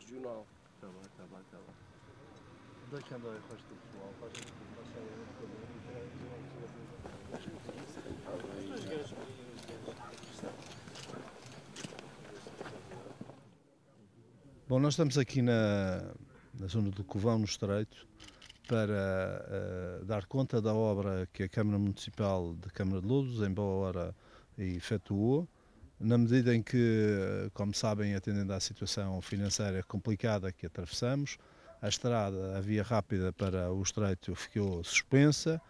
regional. Está bem, está bem, está bem. Deixa andar o resto do pessoal, faz a Bom, nós estamos aqui na, na zona do Covão, no Estreito, para uh, dar conta da obra que a Câmara Municipal de Câmara de Lobos, em boa hora, efetuou, na medida em que, como sabem, atendendo à situação financeira complicada que atravessamos, a estrada, a via rápida para o Estreito ficou suspensa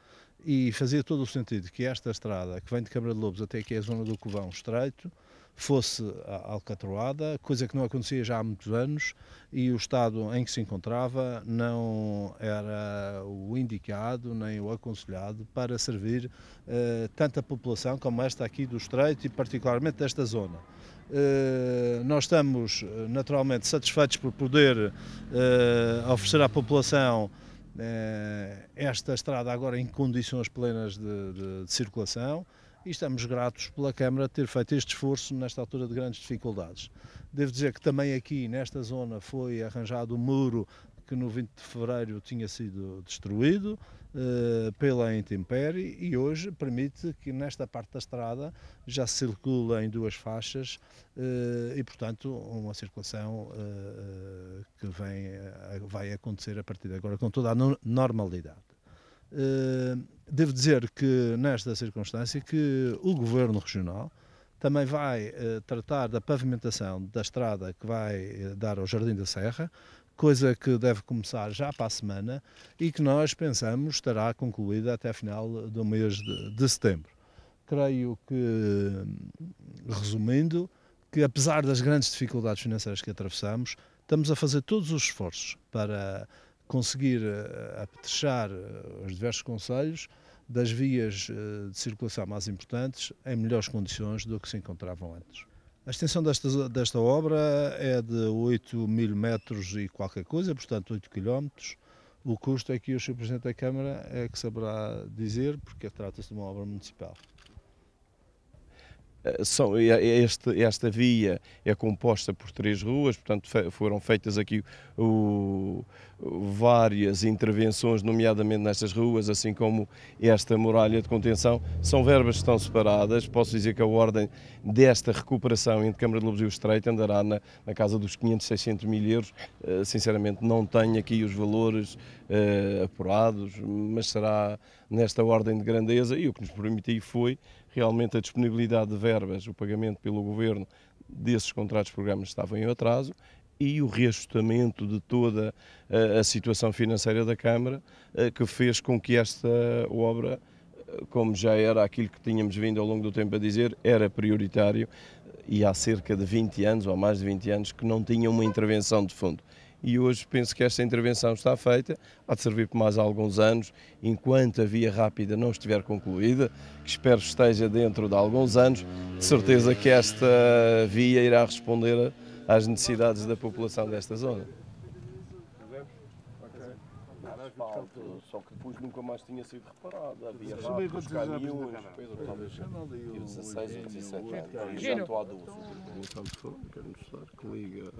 e fazia todo o sentido que esta estrada, que vem de Câmara de Lobos até aqui a zona do Covão Estreito, fosse alcatroada, coisa que não acontecia já há muitos anos e o estado em que se encontrava não era o indicado nem o aconselhado para servir uh, tanta população como esta aqui do Estreito e particularmente desta zona. Uh, nós estamos naturalmente satisfeitos por poder oferecer à população esta estrada agora em condições plenas de, de, de circulação e estamos gratos pela Câmara ter feito este esforço nesta altura de grandes dificuldades. Devo dizer que também aqui nesta zona foi arranjado um muro que no 20 de fevereiro tinha sido destruído uh, pela intempérie e hoje permite que nesta parte da estrada já se circula em duas faixas uh, e, portanto, uma circulação uh, que vem, vai acontecer a partir de agora com toda a normalidade. Eh, devo dizer que nesta circunstância que o Governo Regional também vai uh, tratar da pavimentação da estrada que vai uh, dar ao Jardim da Serra, coisa que deve começar já para a semana e que nós pensamos estará concluída até a final do mês de, de setembro. Creio que, resumindo, que apesar das grandes dificuldades financeiras que atravessamos, estamos a fazer todos os esforços para conseguir uh, apetrechar uh, os diversos conselhos das vias uh, de circulação mais importantes em melhores condições do que se encontravam antes. A extensão desta, desta obra é de 8 mil metros e qualquer coisa, portanto 8 quilómetros. O custo é que o Sr. Presidente da Câmara é que saberá dizer, porque trata-se de uma obra municipal. Eh, são, este, esta via é composta por três ruas, portanto foram feitas aqui o, várias intervenções, nomeadamente nestas ruas, assim como esta muralha de contenção. São verbas que estão separadas, posso dizer que a ordem desta recuperação entre Câmara de Lobos e o Estreito andará na, na casa dos 500, 600 mil euros. Uh, sinceramente não tenho aqui os valores uh, apurados, mas será nesta ordem de grandeza e o que nos permitiu foi realmente a disponibilidade de verbas, o pagamento pelo Governo desses contratos de programas estavam em atraso e o reajustamento de toda a, a situação financeira da Câmara a, que fez com que esta obra, como já era aquilo que tínhamos vindo ao longo do tempo a dizer, era prioritário e há cerca de 20 anos ou mais de 20 anos que não tinha uma intervenção de fundo e hoje penso que esta intervenção está feita, há de servir por mais alguns anos, enquanto a via rápida não estiver concluída, que espero esteja dentro de alguns anos, de certeza que esta via irá responder às necessidades da população desta zona. só que depois nunca mais tinha sido reparado. Havia rápidos, os caminhões, Pedro, talvez 16 ou 17 anos. Já estou a 12. Então, quero mostrar que liga